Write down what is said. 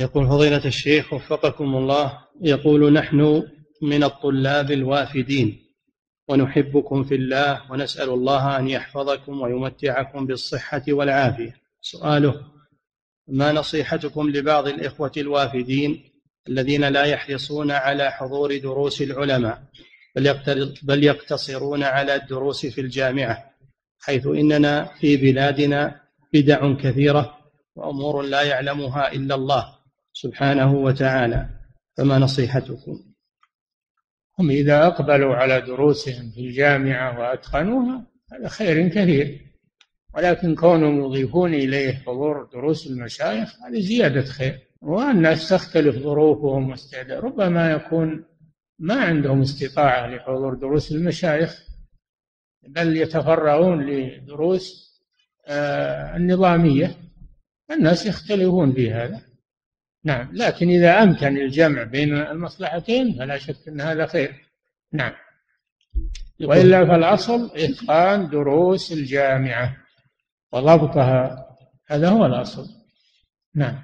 يقول فضيلة الشيخ وفقكم الله يقول نحن من الطلاب الوافدين ونحبكم في الله ونسأل الله أن يحفظكم ويمتعكم بالصحة والعافية. سؤاله ما نصيحتكم لبعض الإخوة الوافدين الذين لا يحرصون على حضور دروس العلماء بل يقتصرون على الدروس في الجامعة حيث إننا في بلادنا بدع كثيرة وأمور لا يعلمها إلا الله؟ سبحانه وتعالى فما نصيحتكم؟ هم إذا أقبلوا على دروسهم في الجامعة وأتقنوها هذا خير كثير. ولكن كونهم يضيفون إليه حضور دروس المشايخ هذه زيادة خير. والناس تختلف ظروفهم واستعداد ربما يكون ما عندهم استطاعة لحضور دروس المشايخ بل يتفرغون لدروس آه، النظامية. الناس يختلفون في هذا. نعم. لكن إذا أمكن الجمع بين المصلحتين فلا شك أن هذا خير. نعم. وإلا فالأصل إتقان دروس الجامعة وضبطها. هذا هو الأصل. نعم.